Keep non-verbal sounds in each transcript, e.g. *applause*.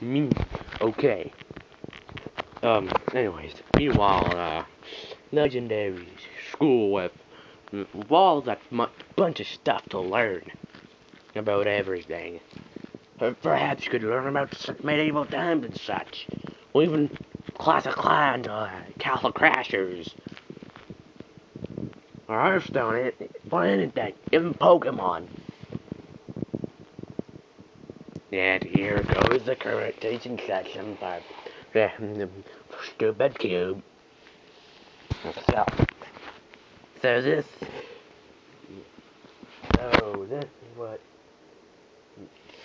Me. Okay. Um, anyways, meanwhile, uh, legendary school with, all that bunch of stuff to learn about everything. Uh, Perhaps you could learn about medieval times and such, or even Clash of Clans, uh, Castle Crashers, or Hearthstone, or anything, even Pokemon. And here goes the current teaching section by the stupid cube. So, so this, so this is what,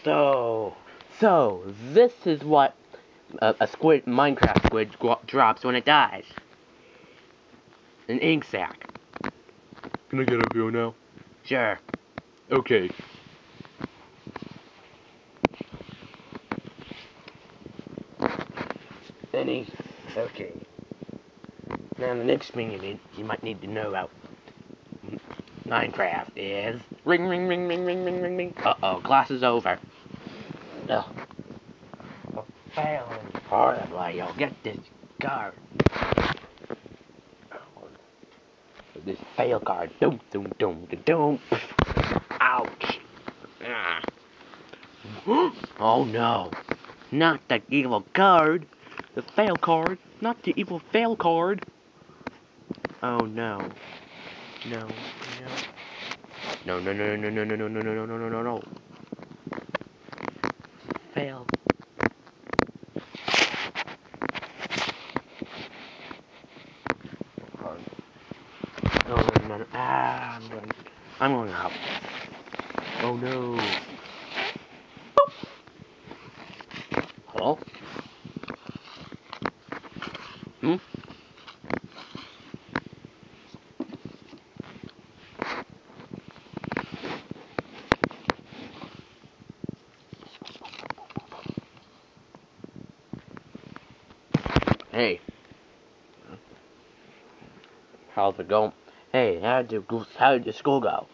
so, so this is what a, a squid, Minecraft squid gro- drops when it dies. An ink sac. Can I get up here now? Sure. Okay. Any, okay. Now the next thing you need, you might need to know about Minecraft is ring, ring, ring, ring, ring, ring, ring, ring. Uh oh, class is over. Ugh. I'm failing horribly. You'll get this card. This fail card. Doom, doom, doom, doom, doom. Ouch. Ah. *gasps* oh no. Not the evil card. The fail card. Not the evil fail card. Oh no. No. No. No no no no no no no no no no no no no. Fail. No no no no. Ah, I'm going. I'm going out. Oh no. Hello? Hmm? Hey. How's it going? Hey, how did your, how did your school go?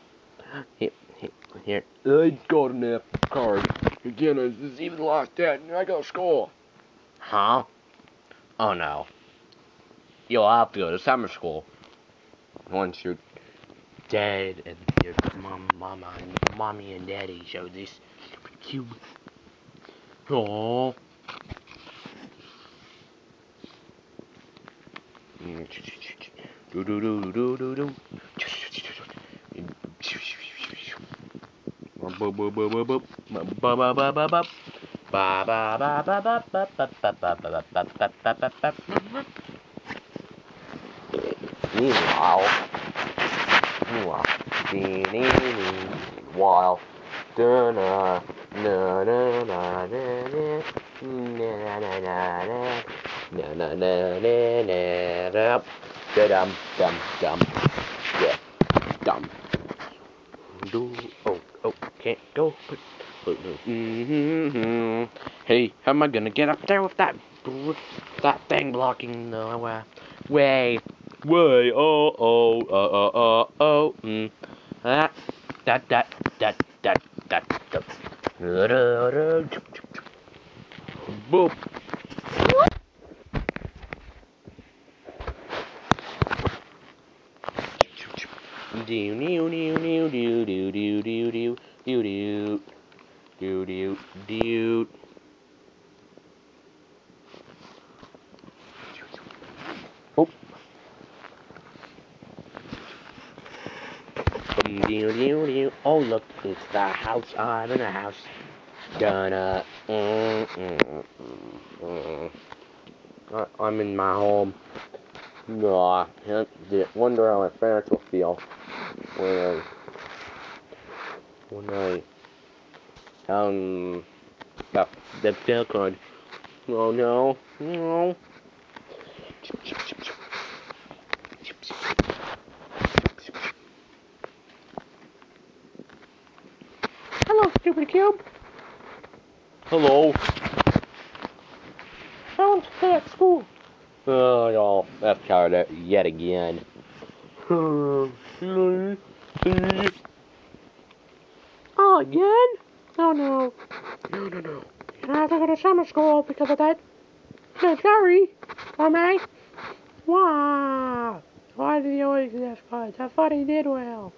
Here, here, here. I got an F card. Again, this is even like that, and I got school. Huh? Oh no. You'll have to go to summer school. Once you're dead and your mom, mama, and mommy and daddy show this stupid cube. Aww. Ba ba ba ba ba ba ba. Meanwhile, meanwhile, dee dee dee, while da na na na na na na na na na na na na na na na da dum dum dum. Yeah dum. Do oh oh can't go but mm-hmm. hey how am I gonna get up there with that that thing blocking the uh, way? Way oh oh uh uh uh oh mm. that that that that that that that. Boop Oh look, it's the house. I'm in a house. Gonna. Mm, mm, mm, mm. I- I'm in my home. Nah, wonder how my parents will feel when I when I um the the card. Oh no, no. Hello, stupid cube. Hello. Stay at school? Oh, y'all, that's card yet again. *laughs* Oh, again? Oh no. No, no, no. and I have to go to summer school because of that. So sorry, am I? Wow. Why did he always do that? I thought he did well.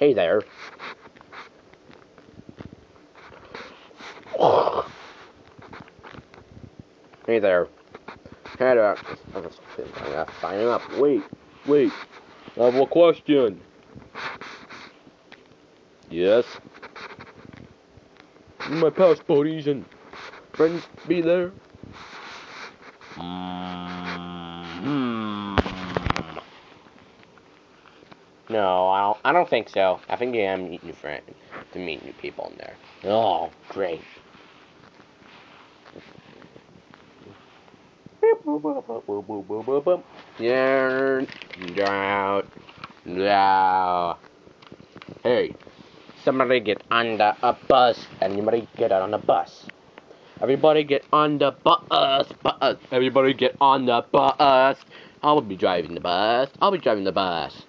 Hey there. Hey there. Hey there. I'm gonna sign up. Wait, wait. I have a question. Yes. My buddies and friends be there? Hmm. No, I don't. I don't think so. I think you have to meet new friends, to meet new people in there. Oh, great. Yeah, out, yeah. Hey, somebody get on the a bus. Anybody get on the bus? Everybody get on the bus, bus. Everybody get on the bus. I'll be driving the bus. I'll be driving the bus.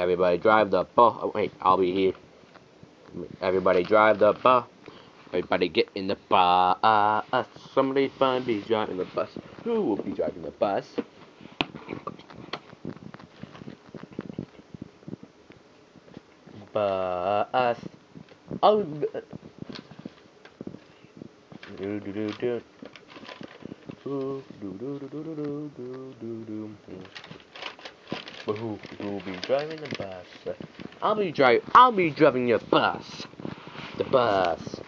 Everybody drive the bus. Oh, wait, I'll be here. Everybody drive the bus. Everybody get in the bus. Somebody find me be driving the bus. Who will be driving the bus? Bus. Oh. Uh, do do do do. Do do do do do do do do. But who will be driving the bus? I'll be drive. I'll be driving your bus. The bus.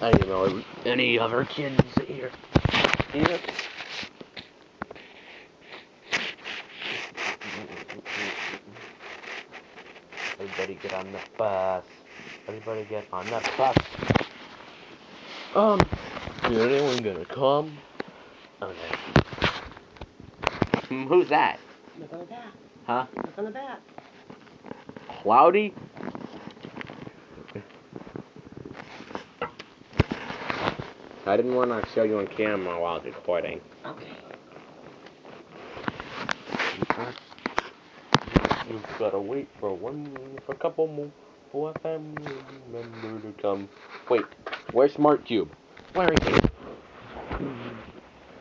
I don't know any other kids here. Here. Everybody get on the bus. Everybody get on the bus. Um, is anyone gonna come? No. *laughs* Who's that? Look the back. Huh? Look on the back. Cloudy? I didn't want to show you on camera while I was recording. Okay. You've got to wait for one, for a couple more, for a family member to come. Wait, where's Smart Cube? Where is he?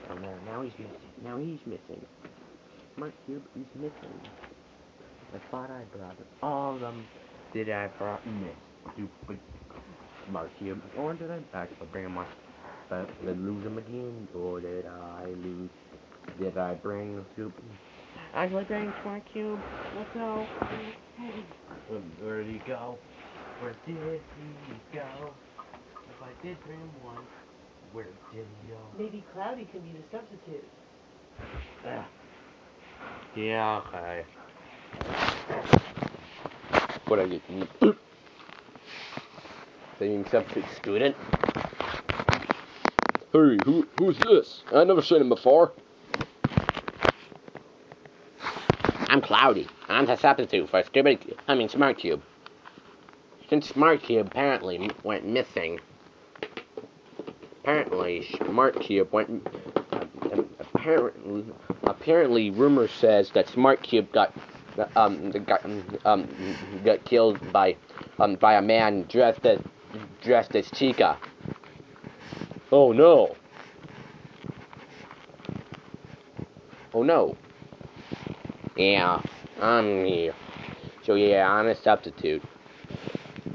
Oh no, now he's missing. Now he's missing. Smart Cube is missing. I thought I brought all of them. Did I brought miss? Stupid Smart Cube. Or did I actually bring them on? But then lose them again? Or did I lose? Did I bring the stupid? Actually bring Smart Cube. Let's go. Where did he go? Where did he go? If I did bring him one, where did he go? Maybe Cloudy can be the substitute. Ah. Yeah, okay. What are you? *clears throat* Saying substitute student? Hey, who who's this? I never seen him before. I'm Cloudy. I'm the substitute for Stupid. I mean Smart Cube. Since Smart Cube apparently went missing. Apparently, Smart Cube went. Uh, apparently, apparently, rumor says that Smart Cube got um got um got killed by um by a man dressed as dressed as Chica. Oh no. Oh no. Yeah, I'm here. So yeah, I'm a substitute.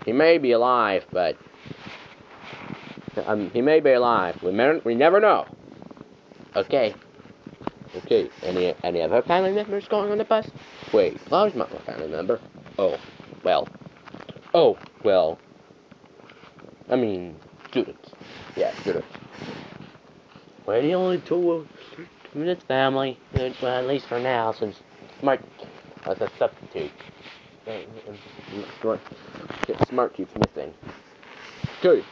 He may be alive, but um, he may be alive. We may, we never know. Okay. Okay. Any any other family members going on the bus? Wait, Cloud's not my family member. Oh, well. Oh, well. I mean, students. Yeah, students. We're the only two in this family, well, at least for now, since Smart as a substitute. Smart, Smart keeps missing. Okay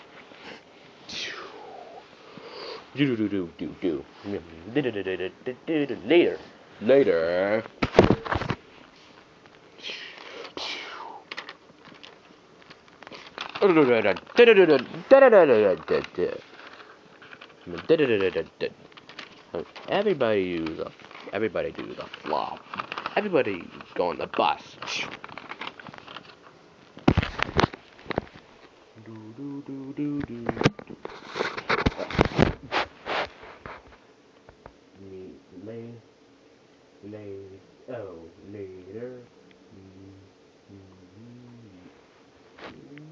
do do do do do do later later Everybody use a everybody do the flop. Everybody go on the bus. do do do do do later. Oh, later. Mm -hmm.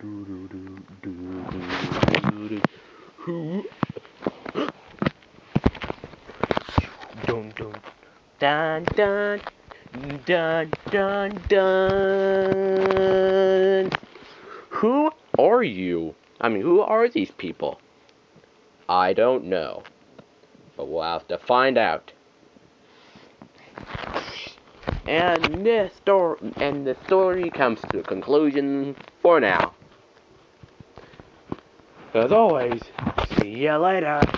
Dun dun dun dun dun dun dun. Who are you? I mean, who are these people? I don't know, but we'll have to find out. And this story, and the story comes to a conclusion for now. As always, see ya later.